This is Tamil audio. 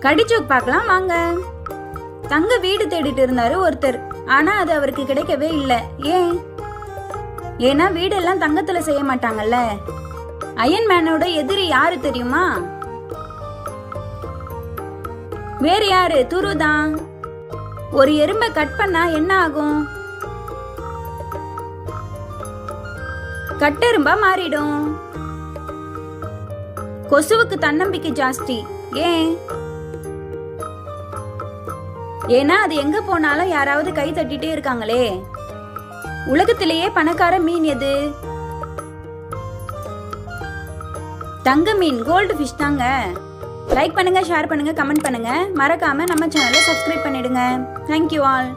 கடிச்சோக் பார்க்கலாம் வாங்க. தங்க வீடு தேடிட்டு இருந்தாரு ஒருத்தர். ஆனா அது அவருக்கு கிடைக்கவே இல்லை. ஏன்? ஏன்னா வீடெல்லாம் தங்கத்துல செய்ய மாட்டாங்கல்ல. அயன் மேனோட எதிரி யாரு தெரியுமா? வேற யாரு? துரு தான். ஒரு எறும்பை கட் பண்ணா என்ன ஆகும்? கட்டெரும்பா மாறிடும். கொசுவுக்கு தன்னம்பிக்கை ஜாஸ்தி. ஏன்? ஏன்னா அது எங்க போனாலும் யாராவது கை தட்டிட்டே இருக்காங்களே. உலகத்திலேயே பணக்கார மீன் எது? தங்க மீன் கோல்டு ஃபிஷ் தாங்க. லைக் பண்ணுங்க ஷேர் பண்ணுங்க கமெண்ட் பண்ணுங்க. மறக்காம நம்ம சேனலை சப்ஸ்கிரைப் பண்ணிடுங்க. Thank you all